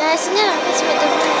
Ben sinirlenmedim.